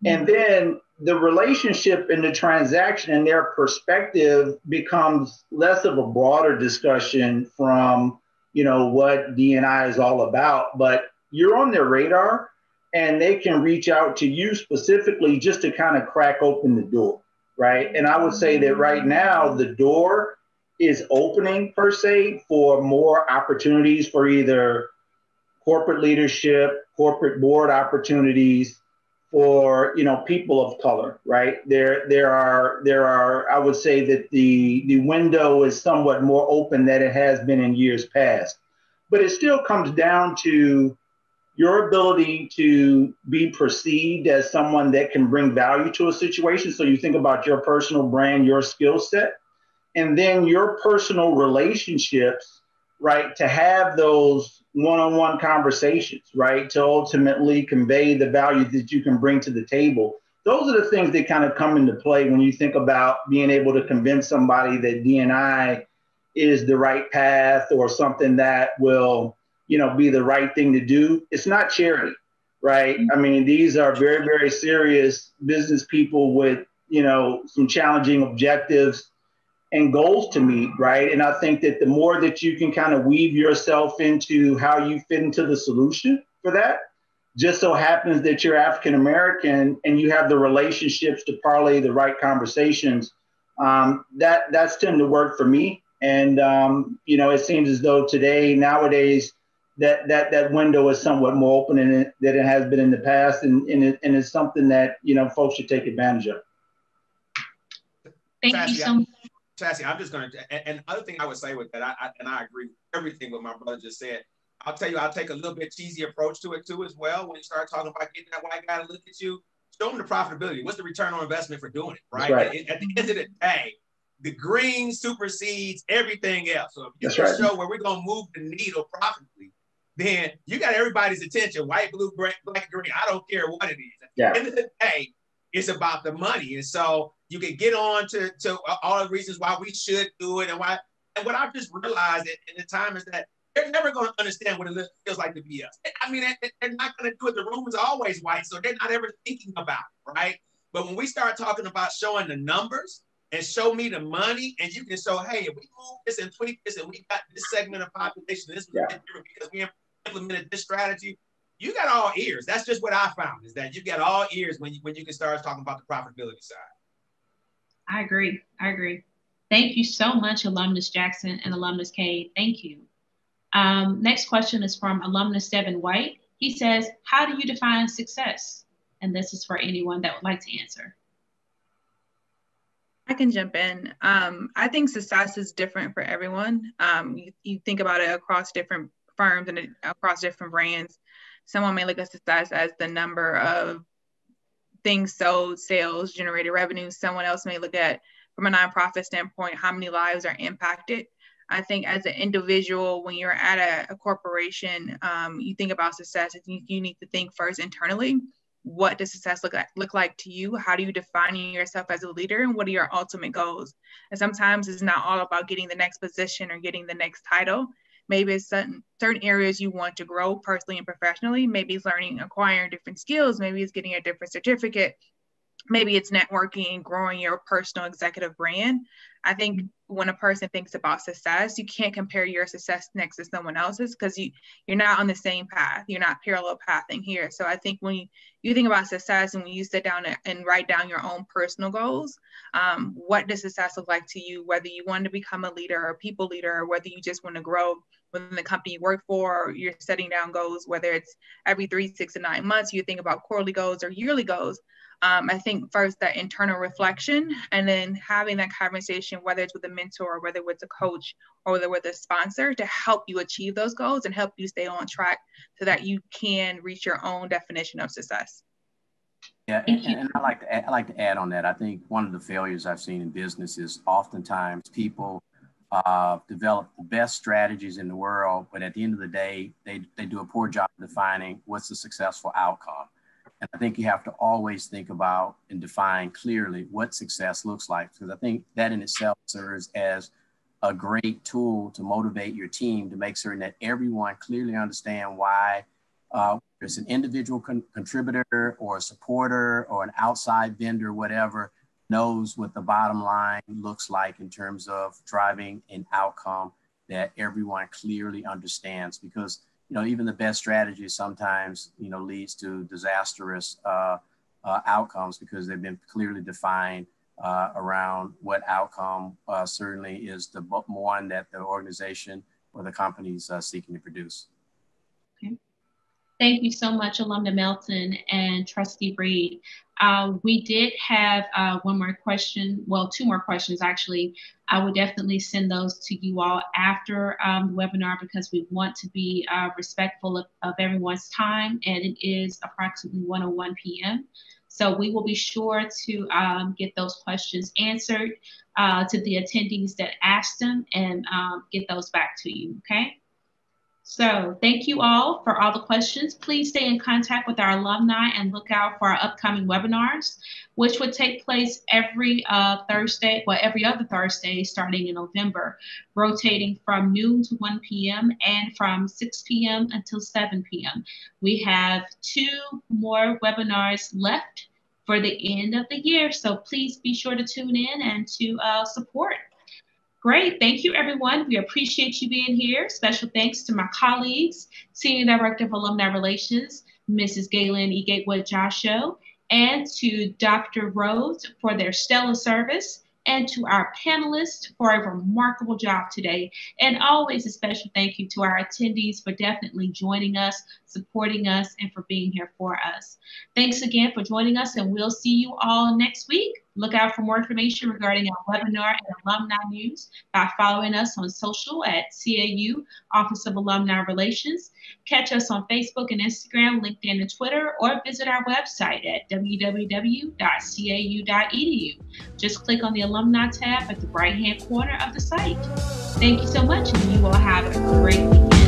And mm-hmm. then the relationship and the transaction and their perspective becomes less of a broader discussion from, you know, what DNI is all about, but you're on their radar and they can reach out to you specifically just to kind of crack open the door, right? And I would say that right now the door is opening per se for more opportunities for either corporate leadership, corporate board opportunities for you know people of color, right? There there are there are I would say that the the window is somewhat more open than it has been in years past. But it still comes down to your ability to be perceived as someone that can bring value to a situation. So you think about your personal brand, your skill set, and then your personal relationships, right? To have those one on one conversations, right? To ultimately convey the value that you can bring to the table. Those are the things that kind of come into play when you think about being able to convince somebody that DNI is the right path or something that will, you know, be the right thing to do. It's not charity, right? I mean, these are very, very serious business people with, you know, some challenging objectives and goals to meet, right? And I think that the more that you can kind of weave yourself into how you fit into the solution for that, just so happens that you're African American and you have the relationships to parlay the right conversations. Um, that that's tend to work for me. And um, you know, it seems as though today, nowadays, that that that window is somewhat more open than it, than it has been in the past, and and, it, and it's something that you know folks should take advantage of. Thank you so much. Chassie, I'm just going to, and, other thing I would say with that, I, I, and I agree with everything what my brother just said. I'll tell you, I'll take a little bit cheesy approach to it too as well. When you start talking about getting that white guy to look at you, show him the profitability. What's the return on investment for doing it, right? right. At, the end of the day, the green supersedes everything else. So if you can right. show where we're gonna move the needle profitably, then you got everybody's attention, white, blue, black, green. I don't care what it is. At yeah. the end of the day, it's about the money. And so you can get on to, to all the reasons why we should do it and why. And what I've just realized in the time is that they're never going to understand what it feels like to be us. I mean, they're not going to do it. The room is always white, so they're not ever thinking about it, right? But when we start talking about showing the numbers and show me the money, and you can show, hey, if we move this and tweak this, and we got this segment of population, this is yeah. different because we implemented this strategy. You got all ears. That's just what I found is that you got all ears when you when you can start talking about the profitability side. I agree. I agree. Thank you so much, alumnus Jackson and alumnus Cade. Thank you. Um, next question is from alumnus Devin White. He says, How do you define success? And this is for anyone that would like to answer. I can jump in. Um, I think success is different for everyone. Um, you, you, think about it across different firms and across different brands. Someone may look at success as the number of things sold, sales, generated revenue. Someone else may look at, from a nonprofit standpoint, how many lives are impacted. I think as an individual, when you're at a, a corporation, um, you think about success. You, you need to think first internally. What does success look like, look like to you? How do you define yourself as a leader? And what are your ultimate goals? And sometimes it's not all about getting the next position or getting the next title. Maybe it's certain, certain areas you want to grow personally and professionally. Maybe it's learning, acquiring different skills. Maybe it's getting a different certificate. Maybe it's networking growing your personal executive brand. I think when a person thinks about success you can't compare your success next to someone else's because you you're not on the same path. You're not parallel pathing here. So i think when you, you think about success and when you sit down and, and write down your own personal goals um, what does success look like to you? Whether you want to become a leader or a people leader or whether you just want to grow within the company you work for you're setting down goals whether it's every three six and nine months you think about quarterly goals or yearly goals um, I think first that internal reflection and then having that conversation, whether it's with a mentor, or whether it's a coach, or whether with a sponsor to help you achieve those goals and help you stay on track so that you can reach your own definition of success. Yeah, and, and I like to add, I like to add on that. I think one of the failures I've seen in business is oftentimes people uh, develop the best strategies in the world, but at the end of the day, they, they do a poor job defining what's a successful outcome. And I think you have to always think about and define clearly what success looks like, because I think that in itself serves as a great tool to motivate your team to make certain that everyone clearly understand why uh, there's an individual con- contributor or a supporter or an outside vendor, whatever, knows what the bottom line looks like in terms of driving an outcome that everyone clearly understands. Because you know, even the best strategy sometimes, you know, leads to disastrous uh, uh, outcomes because they've been clearly defined uh, around what outcome uh, certainly is the one that the organization or the company is uh, seeking to produce. Okay. Thank you so much, Alumna Melton and Trustee Reed. Uh, we did have uh, one more question, well, two more questions actually. I would definitely send those to you all after um, the webinar because we want to be uh, respectful of, of, everyone's time and it is approximately 101 p.m. So we will be sure to um, get those questions answered uh, to the attendees that asked them and um, get those back to you, okay? So thank you all for all the questions. Please stay in contact with our alumni and look out for our upcoming webinars, which would take place every uh, Thursday, well, every other Thursday starting in November, rotating from noon to 1 p.m. and from 6 p.m. until 7 p.m. We have two more webinars left for the end of the year, so please be sure to tune in and to uh, support. Great. Thank you, everyone. We appreciate you being here. Special thanks to my colleagues, Senior Director of Alumni Relations, Mrs. Galen E. Gatewood Josho, and to Dr. Rhodes for their stellar service, and to our panelists for a remarkable job today. And always a special thank you to our attendees for definitely joining us supporting us, and for being here for us. Thanks again for joining us, and we'll see you all next week. Look out for more information regarding our webinar and alumni news by following us on social at CAU Office of Alumni Relations. Catch us on Facebook and Instagram, LinkedIn, and Twitter, or visit our website at www.cau.edu. Just click on the Alumni tab at the right hand corner of the site. Thank you so much, and you all have a great weekend.